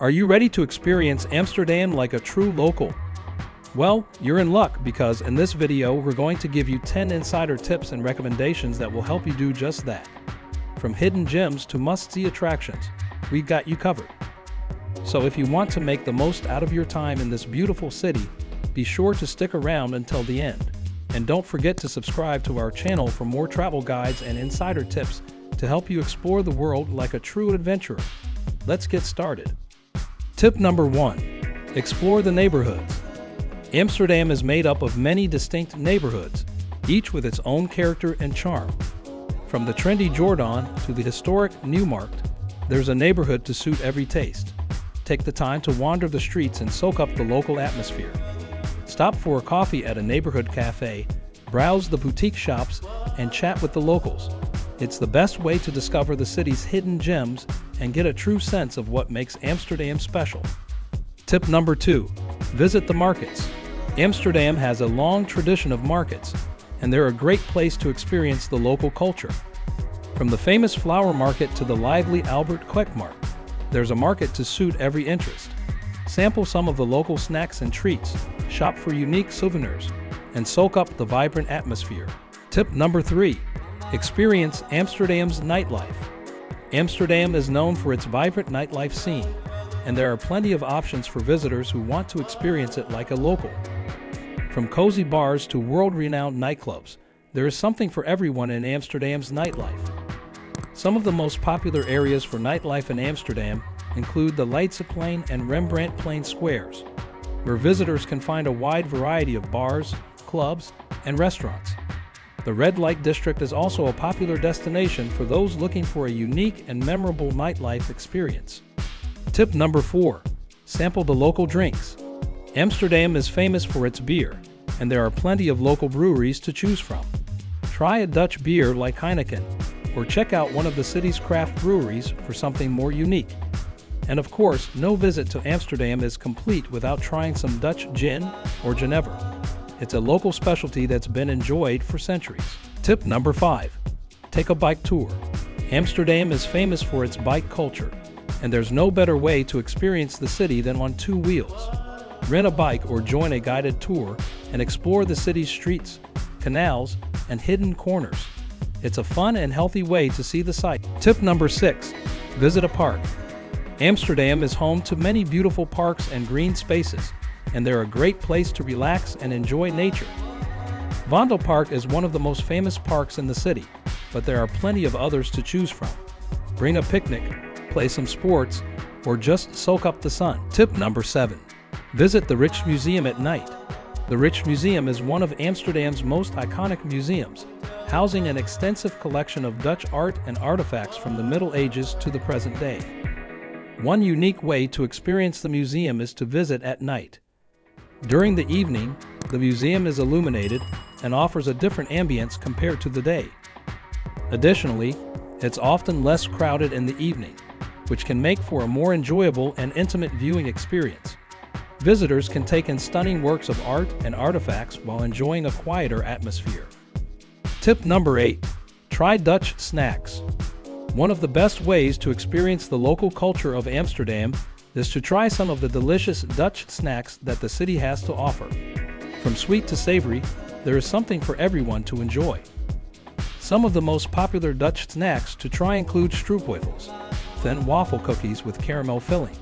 Are you ready to experience Amsterdam like a true local? Well, you're in luck because in this video we're going to give you 10 insider tips and recommendations that will help you do just that. From hidden gems to must-see attractions, we've got you covered. So if you want to make the most out of your time in this beautiful city, be sure to stick around until the end. And don't forget to subscribe to our channel for more travel guides and insider tips to help you explore the world like a true adventurer. Let's get started. Tip number one explore the neighborhoods. Amsterdam is made up of many distinct neighborhoods, each with its own character and charm. From the trendy Jordaan to the historic Nieuwmarkt, there's a neighborhood to suit every taste. Take the time to wander the streets and soak up the local atmosphere. Stop for a coffee at a neighborhood cafe, browse the boutique shops, and chat with the locals. It's the best way to discover the city's hidden gems and get a true sense of what makes Amsterdam special. Tip number two visit the markets. Amsterdam has a long tradition of markets, and they're a great place to experience the local culture. From the famous flower market to the lively Albert Market, there's a market to suit every interest. Sample some of the local snacks and treats, shop for unique souvenirs, and soak up the vibrant atmosphere. Tip number three experience Amsterdam's nightlife. Amsterdam is known for its vibrant nightlife scene, and there are plenty of options for visitors who want to experience it like a local. From cozy bars to world renowned nightclubs, there is something for everyone in Amsterdam's nightlife. Some of the most popular areas for nightlife in Amsterdam include the Leidseplein and Rembrandtplein squares, where visitors can find a wide variety of bars, clubs, and restaurants. The red light district is also a popular destination for those looking for a unique and memorable nightlife experience. Tip number 4 Sample the local drinks. Amsterdam is famous for its beer, and there are plenty of local breweries to choose from. Try a Dutch beer like Heineken, or check out one of the city's craft breweries for something more unique. And of course, no visit to Amsterdam is complete without trying some Dutch gin or Genever. It's a local specialty that's been enjoyed for centuries. Tip number five take a bike tour. Amsterdam is famous for its bike culture, and there's no better way to experience the city than on two wheels. Rent a bike or join a guided tour and explore the city's streets, canals, and hidden corners. It's a fun and healthy way to see the site. Tip number six visit a park. Amsterdam is home to many beautiful parks and green spaces and they're a great place to relax and enjoy nature. Vondelpark is one of the most famous parks in the city, but there are plenty of others to choose from. Bring a picnic, play some sports, or just soak up the sun. Tip number 7. Visit the Rijksmuseum at night. The Rijksmuseum is one of Amsterdam's most iconic museums, housing an extensive collection of Dutch art and artifacts from the Middle Ages to the present day. One unique way to experience the museum is to visit at night. During the evening, the museum is illuminated and offers a different ambience compared to the day. Additionally, it's often less crowded in the evening, which can make for a more enjoyable and intimate viewing experience. Visitors can take in stunning works of art and artifacts while enjoying a quieter atmosphere. Tip number 8 Try Dutch snacks. One of the best ways to experience the local culture of Amsterdam is to try some of the delicious Dutch snacks that the city has to offer. From sweet to savory, there is something for everyone to enjoy. Some of the most popular Dutch snacks to try include stroopwafels, thin waffle cookies with caramel filling,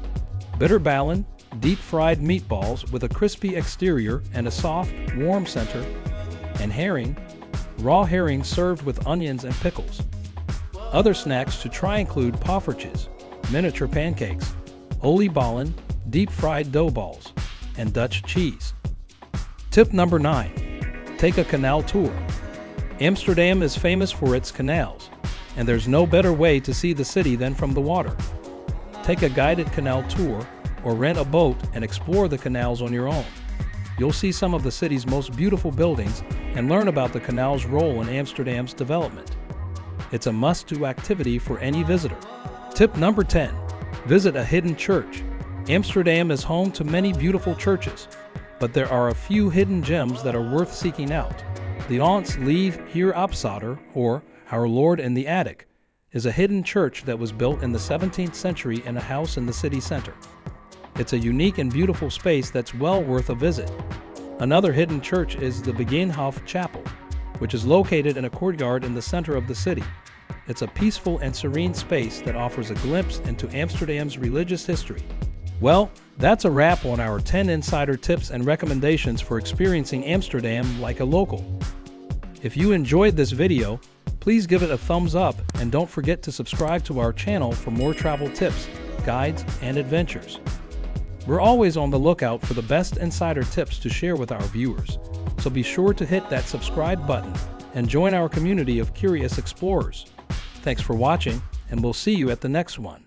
bitterballen, deep-fried meatballs with a crispy exterior and a soft, warm center, and herring, raw herring served with onions and pickles. Other snacks to try include poffertjes, miniature pancakes, oliebollen, deep fried dough balls, and Dutch cheese. Tip number 9 Take a canal tour. Amsterdam is famous for its canals, and there's no better way to see the city than from the water. Take a guided canal tour or rent a boat and explore the canals on your own. You'll see some of the city's most beautiful buildings and learn about the canal's role in Amsterdam's development. It's a must do activity for any visitor. Tip number 10 Visit a hidden church. Amsterdam is home to many beautiful churches, but there are a few hidden gems that are worth seeking out. The Ons' Lieve Heer op Solder, or Our Lord in the Attic, is a hidden church that was built in the 17th century in a house in the city center. It's a unique and beautiful space that's well worth a visit. Another hidden church is the Begijnhof Chapel, which is located in a courtyard in the center of the city. It's a peaceful and serene space that offers a glimpse into Amsterdam's religious history. Well, that's a wrap on our 10 insider tips and recommendations for experiencing Amsterdam like a local. If you enjoyed this video, please give it a thumbs up and don't forget to subscribe to our channel for more travel tips, guides, and adventures. We're always on the lookout for the best insider tips to share with our viewers, so be sure to hit that subscribe button and join our community of curious explorers. Thanks for watching, and we'll see you at the next one.